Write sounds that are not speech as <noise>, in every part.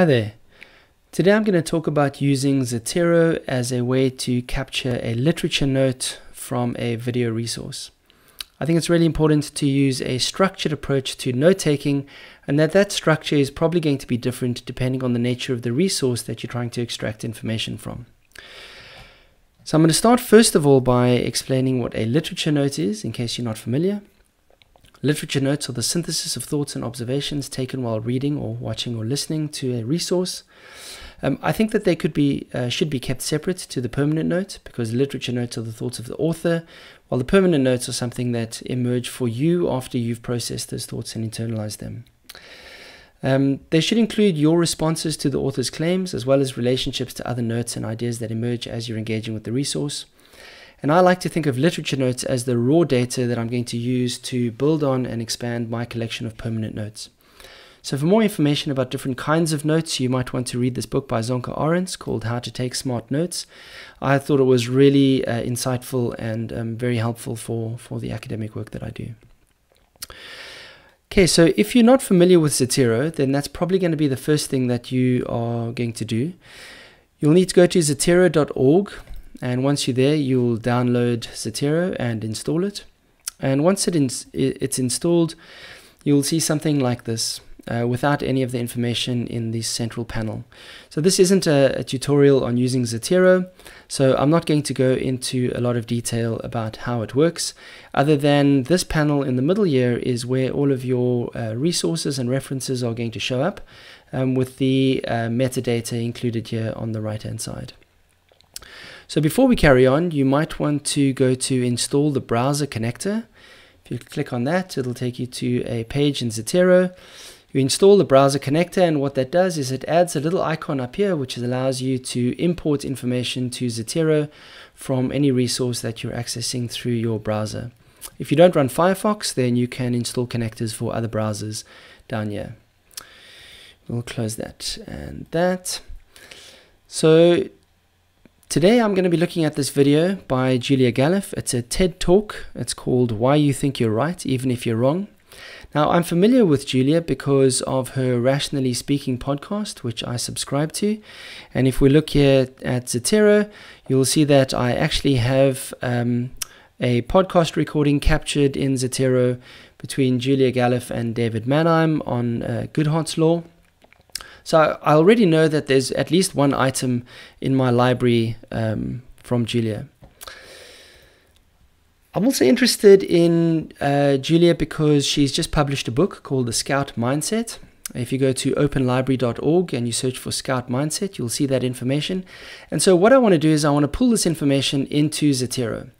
Hi there. Today I'm going to talk about using Zotero as a way to capture a literature note from a video resource. I think it's really important to use a structured approach to note taking and that that structure is probably going to be different depending on the nature of the resource that you're trying to extract information from. So I'm going to start first of all by explaining what a literature note is in case you're not familiar. Literature notes are the synthesis of thoughts and observations taken while reading or watching or listening to a resource. Um, I think that they could be uh, should be kept separate to the permanent note because literature notes are the thoughts of the author, while the permanent notes are something that emerge for you after you've processed those thoughts and internalized them. Um, they should include your responses to the author's claims as well as relationships to other notes and ideas that emerge as you're engaging with the resource. And I like to think of literature notes as the raw data that I'm going to use to build on and expand my collection of permanent notes. So for more information about different kinds of notes, you might want to read this book by Sönke Ahrens called How to Take Smart Notes. I thought it was really uh, insightful and um, very helpful for, for the academic work that I do. Okay, so if you're not familiar with Zotero, then that's probably going to be the first thing that you are going to do. You'll need to go to zotero.org and once you're there you'll download Zotero and install it and once it ins it's installed you'll see something like this uh, without any of the information in the central panel. So this isn't a, a, tutorial on using Zotero, so I'm not going to go into a lot of detail about how it works, other than this panel in the middle here is where all of your uh, resources and references are going to show up, um, with the uh, metadata included here on the right hand side. So before we carry on, you might want to go to install the browser connector. If you click on that, it'll take you to a page in Zotero. You install the browser connector and what that does is it adds a little icon up here which allows you to import information to Zotero from any resource that you're accessing through your browser. If you don't run Firefox, then you can install connectors for other browsers down here. We'll close that and that. So Today I'm going to be looking at this video by Julia Galef. It's a TED Talk. It's called Why You Think You're Right Even If You're Wrong. Now I'm familiar with Julia because of her Rationally Speaking podcast, which I subscribe to. And if we look here at Zotero, you'll see that I actually have um, a podcast recording captured in Zotero between Julia Galef and David Manheim on uh, Goodhart's Law. So I already know that there's at least one item in my library um, from Julia. I'm also interested in uh, Julia because she's just published a book called The Scout Mindset. If you go to openlibrary.org and you search for Scout Mindset, you'll see that information. And so, what I want to do is I want to pull this information into Zotero.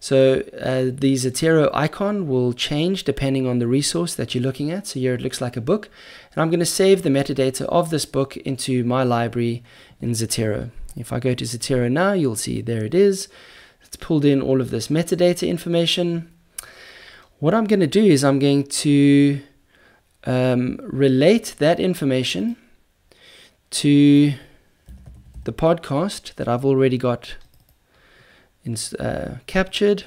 So uh, the Zotero icon will change depending on the resource that you're looking at. So here it looks like a book. And I'm going to save the metadata of this book into my library in Zotero. If I go to Zotero now, you'll see there it is. It's pulled in all of this metadata information. What I'm going to do is I'm going to um, relate that information to the podcast that I've already got uh, captured.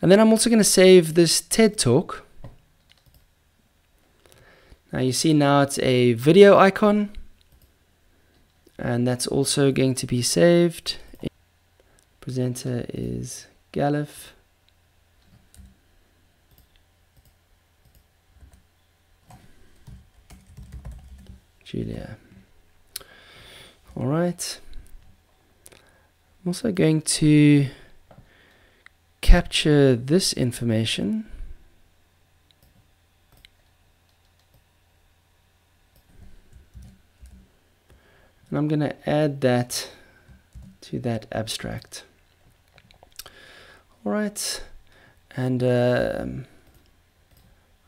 And then I'm also going to save this TED Talk. Now you see now it's a video icon. And that's also going to be saved. Presenter is Galef. Julia. All right. I'm also going to capture this information and I'm going to add that to that abstract. All right, and uh,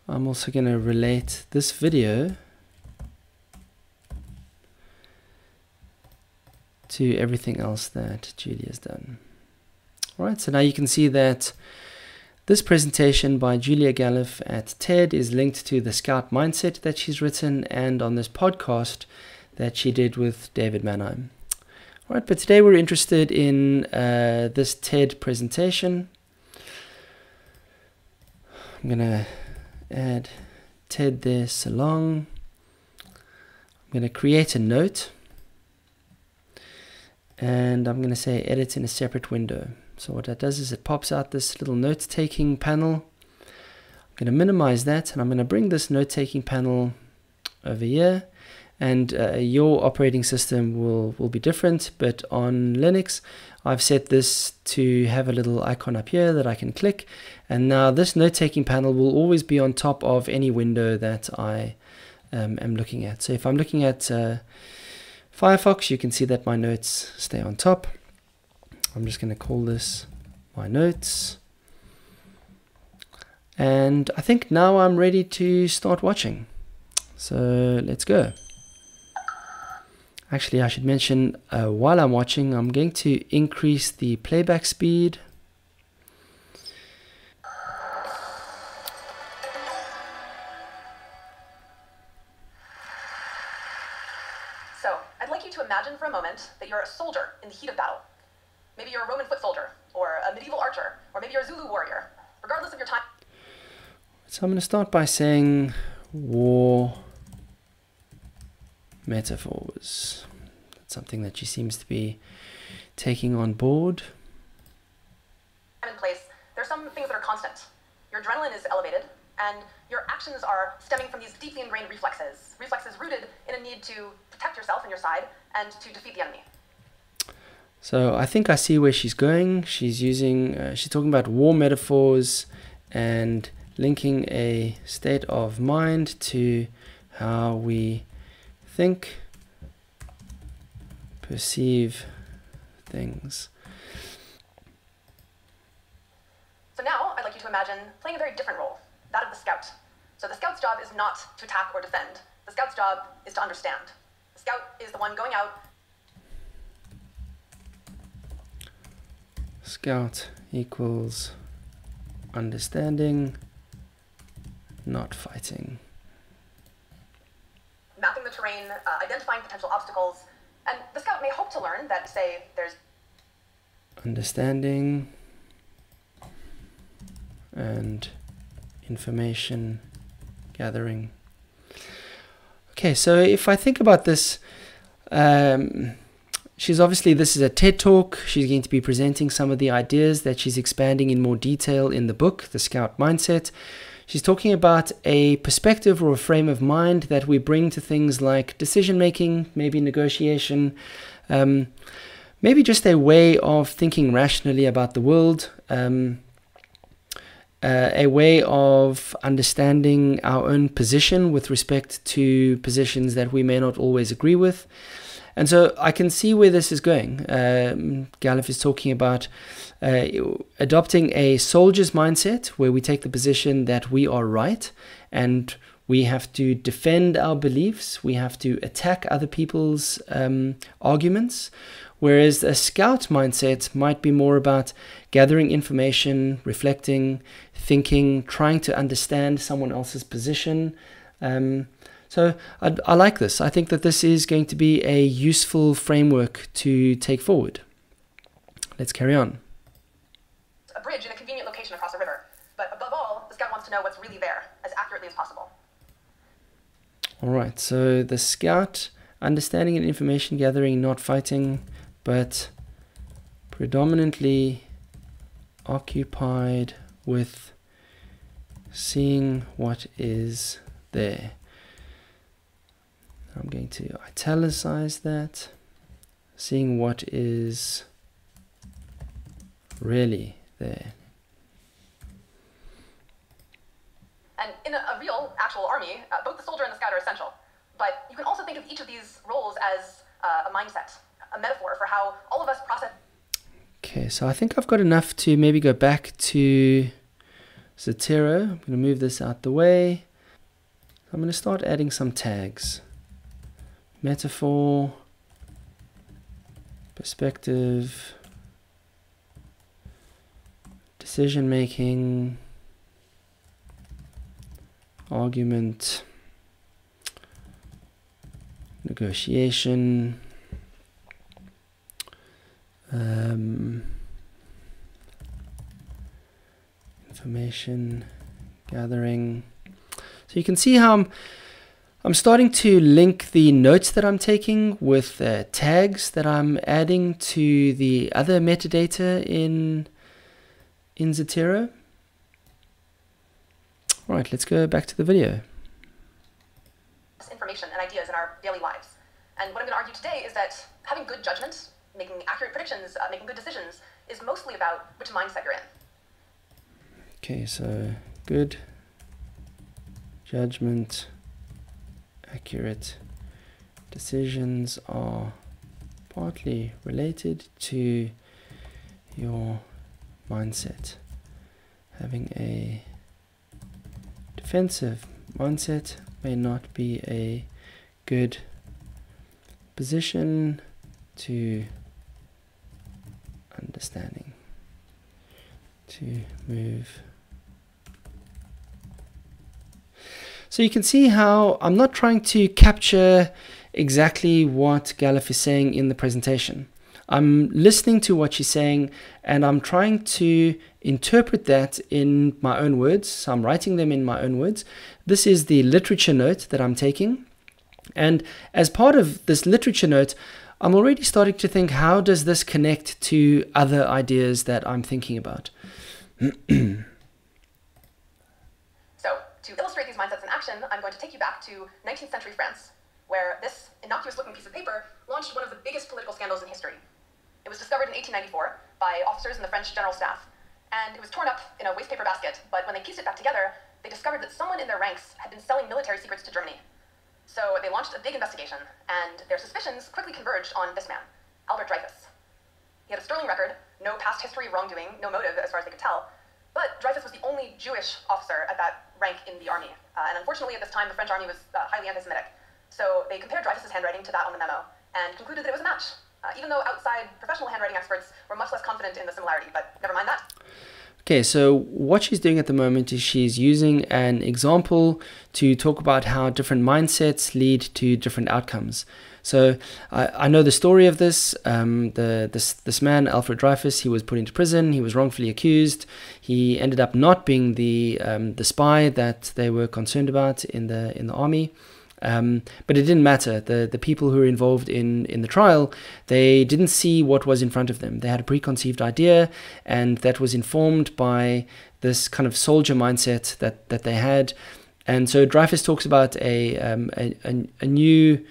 I'm also going to relate this video to everything else that Julia's done. All right, so now you can see that this presentation by Julia Galef at TED is linked to the Scout Mindset that she's written and on this podcast that she did with David Manheim. All right, but today we're interested in uh, this TED presentation. I'm going to add TED there, Salong. I'm going to create a note and I'm going to say edit in a separate window. So what that does is it pops out this little note taking panel. I'm going to minimize that and I'm going to bring this note taking panel over here and uh, your operating system will, will be different but on Linux I've set this to have a little icon up here that I can click and now this note taking panel will always be on top of any window that I um, am looking at. So if I'm looking at uh, Firefox you can see that my notes stay on top. I'm just going to call this my notes and I think now I'm ready to start watching. So let's go. Actually, I should mention uh, while I'm watching, I'm going to increase the playback speed. A soldier in the heat of battle. Maybe you're a Roman foot soldier, or a medieval archer, or maybe you're a Zulu warrior. Regardless of your time. So I'm going to start by saying war metaphors. That's something that she seems to be taking on board. In place, there's some things that are constant. Your adrenaline is elevated, and your actions are stemming from these deeply ingrained reflexes. Reflexes rooted in a need to protect yourself and your side, and to defeat the enemy. So I think I see where she's going. She's using, uh, she's talking about war metaphors and linking a state of mind to how we think, perceive things. So now I'd like you to imagine playing a very different role, that of the scout. So the scout's job is not to attack or defend. The scout's job is to understand. The scout is the one going out. Scout equals understanding, not fighting mapping the terrain, uh, identifying potential obstacles, and the scout may hope to learn that, say, there's understanding and information gathering. Okay, so if I think about this, um, she's obviously, this is a TED talk. She's going to be presenting some of the ideas that she's expanding in more detail in the book, The Scout Mindset. She's talking about a perspective or a frame of mind that we bring to things like decision making, maybe negotiation, um, maybe just a way of thinking rationally about the world, um, uh, a way of understanding our own position with respect to positions that we may not always agree with. And so I can see where this is going. Um, Galef is talking about uh, adopting a soldier's mindset where we take the position that we are right and we have to defend our beliefs, we have to attack other people's um, arguments. Whereas a scout mindset might be more about gathering information, reflecting, thinking, trying to understand someone else's position. Um, so I, I like this. I think that this is going to be a useful framework to take forward. Let's carry on. A bridge in a convenient location across a river. But above all, the scout wants to know what's really there as accurately as possible. All right, so the scout, understanding and information gathering, not fighting, but predominantly occupied with seeing what is there. I'm going to italicize that, seeing what is really there. And in a, a real, actual army, uh, both the soldier and the scout are essential. But you can also think of each of these roles as uh, a mindset, a metaphor for how all of us process. Okay, so I think I've got enough to maybe go back to Zotero. I'm going to move this out the way. I'm going to start adding some tags metaphor, perspective, decision making, argument, negotiation, um, information gathering. So you can see how I'm I'm starting to link the notes that I'm taking with uh, tags that I'm adding to the other metadata in, in Zotero. All right, let's go back to the video. Information and ideas in our daily lives. And what I'm going to argue today is that having good judgment, making accurate predictions, uh, making good decisions, is mostly about which mindset you're in. Okay, so good judgment, accurate decisions are partly related to your mindset. Having a defensive mindset may not be a good position to understanding to move so you can see how I'm not trying to capture exactly what Galef is saying in the presentation I'm listening to what she's saying and I'm trying to interpret that in my own words. So I'm writing them in my own words. This is the literature note that I'm taking. And as part of this literature note, I'm already starting to think how does this connect to other ideas that I'm thinking about? <clears throat> to illustrate these mindsets in action, I'm going to take you back to 19th century France, where this innocuous looking piece of paper launched one of the biggest political scandals in history. It was discovered in 1894 by officers in the French general staff, and it was torn up in a waste paper basket, but when they pieced it back together, they discovered that someone in their ranks had been selling military secrets to Germany. So they launched a big investigation, and their suspicions quickly converged on this man, Alfred Dreyfus. He had a sterling record, no past history of wrongdoing, no motive as far as they could tell, but Dreyfus was the only Jewish officer at that rank in the army. Uh, and unfortunately, at this time, the French army was uh, highly anti Semitic. So they compared Dreyfus's handwriting to that on the memo and concluded that it was a match, uh, even though outside professional handwriting experts were much less confident in the similarity, but never mind that. Okay, so what she's doing at the moment is she's using an example to talk about how different mindsets lead to different outcomes. So I, I know the story of this. Um, the this this man Alfred Dreyfus, he was put into prison. He was wrongfully accused. He ended up not being the um, the spy that they were concerned about in the in the army. Um, but it didn't matter. The the people who were involved in in the trial, they didn't see what was in front of them. They had a preconceived idea, and that was informed by this kind of soldier mindset that that they had. And so Dreyfus talks about a um, a, a, a, new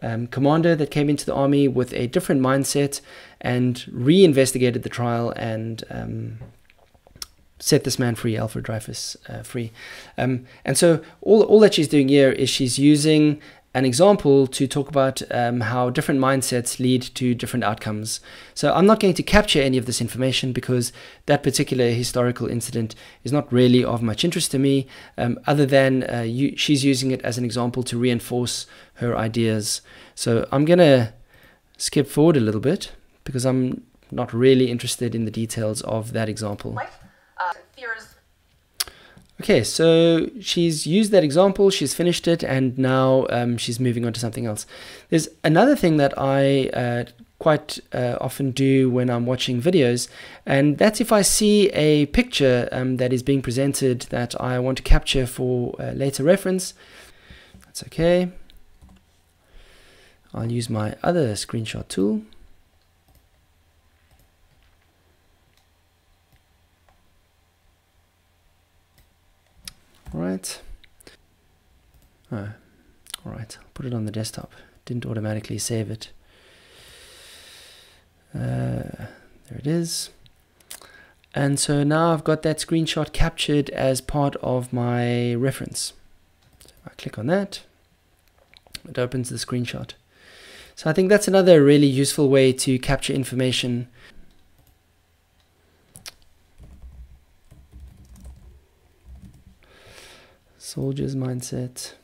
um, commander that came into the army with a different mindset and re-investigated the trial and um, set this man free, Alfred Dreyfus uh, free. Um, and so all, all that she's doing here is she's using an example to talk about um, how different mindsets lead to different outcomes. So I'm not going to capture any of this information because that particular historical incident is not really of much interest to me, um, other than uh, you, she's using it as an example to reinforce her ideas. So I'm going to skip forward a little bit because I'm not really interested in the details of that example. Okay, so she's used that example, she's finished it, and now um, she's moving on to something else. There's another thing that I uh, quite uh, often do when I'm watching videos, and that's if I see a picture um, that is being presented that I want to capture for uh, later reference. That's okay. I'll use my other screenshot tool. Right. Oh, all right. I'll put it on the desktop. Didn't automatically save it. Uh, there it is. And so now I've got that screenshot captured as part of my reference. So I click on that, it opens the screenshot. So I think that's another really useful way to capture information soldier's mindset.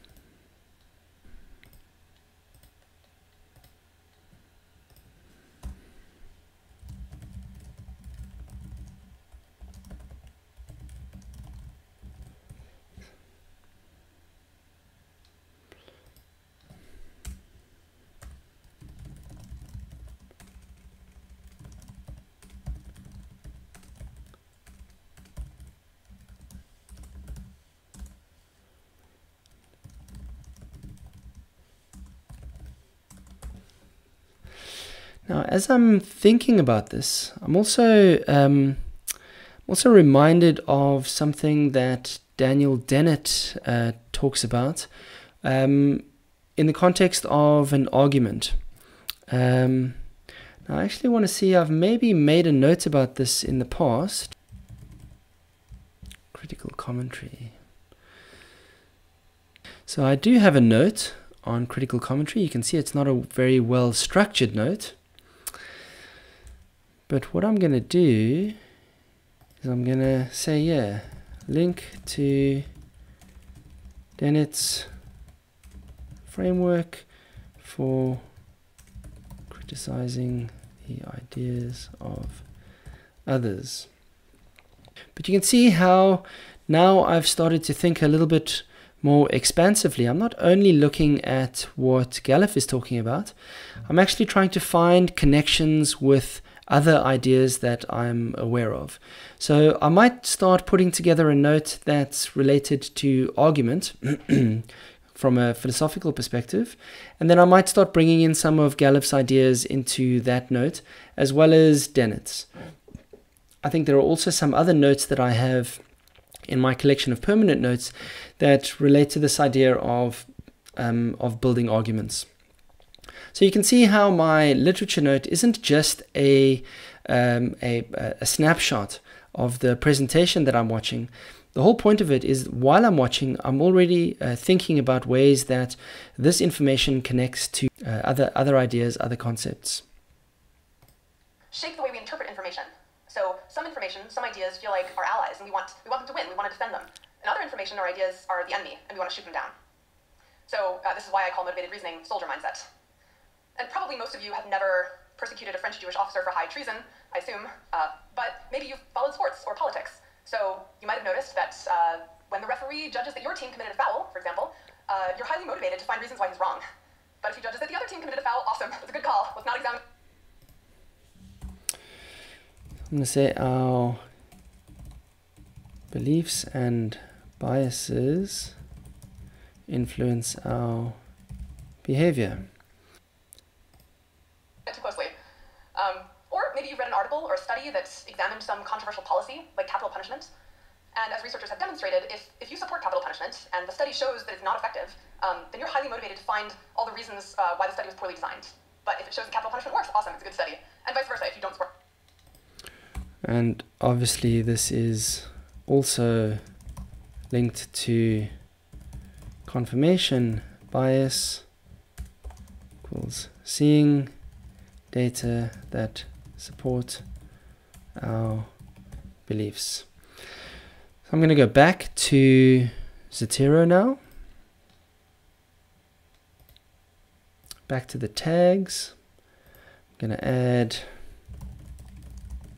Now, as I'm thinking about this, I'm also um, also reminded of something that Daniel Dennett uh, talks about um, in the context of an argument. Um, now, I actually want to see, I've maybe made a note about this in the past. Critical commentary. So I do have a note on critical commentary. You can see it's not a very well structured note. But what I'm going to do is I'm going to say, yeah, link to Dennett's framework for criticizing the ideas of others. But you can see how now I've started to think a little bit more expansively. I'm not only looking at what Galef is talking about, I'm actually trying to find connections with other ideas that I'm aware of. So I might start putting together a note that's related to argument <clears throat> from a philosophical perspective, and then I might start bringing in some of Galef's ideas into that note, as well as Dennett's. I think there are also some other notes that I have in my collection of permanent notes that relate to this idea of um, of building arguments. So you can see how my literature note isn't just a, um, a, a snapshot of the presentation that I'm watching. The whole point of it is while I'm watching, I'm already uh, thinking about ways that this information connects to uh, other, other ideas, other concepts. Shape the way we interpret information. So some information, some ideas feel like our allies and we want, we want them to win, we want to defend them. And other information or ideas are the enemy and we want to shoot them down. So uh, this is why I call motivated reasoning soldier mindset and probably most of you have never persecuted a French Jewish officer for high treason, I assume, uh, but maybe you've followed sports or politics. So you might have noticed that uh, when the referee judges that your team committed a foul, for example, uh, you're highly motivated to find reasons why he's wrong. But if he judges that the other team committed a foul, awesome, that's a good call. Let's not examine. I'm going to say our beliefs and biases influence our behavior too closely. Um, or maybe you've read an article or a study that's examined some controversial policy, like capital punishment. And as researchers have demonstrated, if, if you support capital punishment and the study shows that it's not effective, um, then you're highly motivated to find all the reasons uh, why the study was poorly designed. But if it shows that capital punishment works, awesome, it's a good study. And vice versa, if you don't support. And obviously, this is also linked to confirmation bias equals seeing data that support our beliefs. So I'm going to go back to Zotero now. Back to the tags. I'm going to add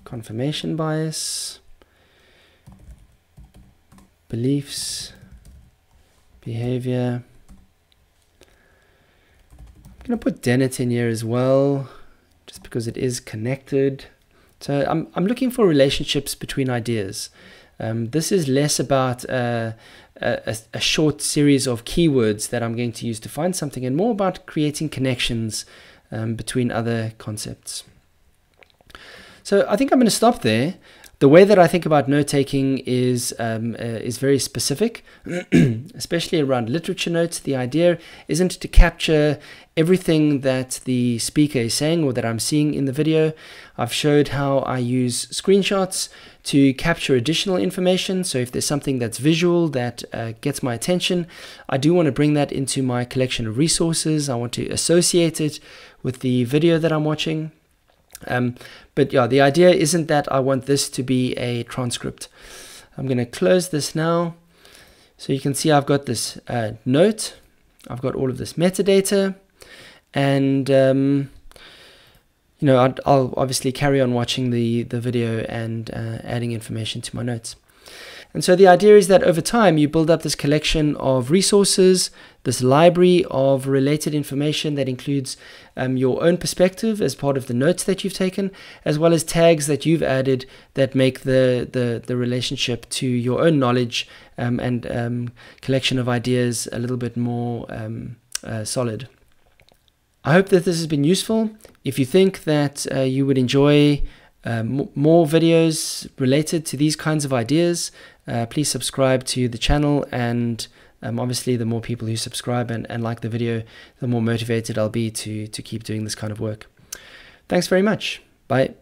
confirmation bias, beliefs, behavior. I'm going to put Dennett in here as well because it is connected. So I'm, I'm looking for relationships between ideas. Um, this is less about a, a, short series of keywords that I'm going to use to find something and more about creating connections um, between other concepts. So I think I'm going to stop there. The way that I think about note taking is um, uh, is very specific, <clears throat> especially around literature notes. The idea isn't to capture everything that the speaker is saying or that I'm seeing in the video. I've showed how I use screenshots to capture additional information. So if there's something that's visual that uh, gets my attention, I do want to bring that into my collection of resources. I want to associate it with the video that I'm watching. Um, but yeah, the idea isn't that I want this to be a transcript. I'm going to close this now. So you can see I've got this uh, note. I've got all of this metadata and um, you know I'll, I'll, obviously carry on watching the the video and uh, adding information to my notes. And so the idea is that over time you build up this collection of resources, this library of related information that includes um, your own perspective as part of the notes that you've taken, as well as tags that you've added that make the, the, the relationship to your own knowledge um, and um, collection of ideas a little bit more um, uh, solid. I hope that this has been useful. if you think that uh, you would enjoy uh, more videos related to these kinds of ideas, uh, please subscribe to the channel. And um, obviously, the more people who subscribe and, and like the video, the more motivated I'll be to, to keep doing this kind of work. Thanks very much. Bye.